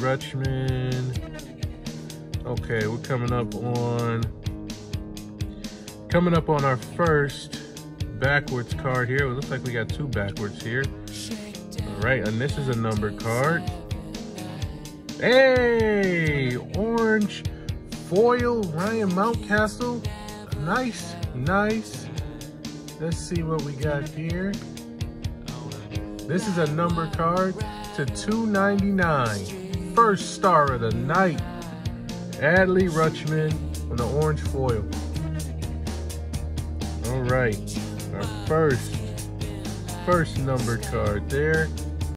Rutschman. Okay, we're coming up on coming up on our first backwards card here. It looks like we got two backwards here. All right, and this is a number card. Hey, orange foil Ryan Mountcastle. Nice, nice. Let's see what we got here. This is a number card to 299. First star of the night. Adley Rutschman on the orange foil. All right, our first, first number card there.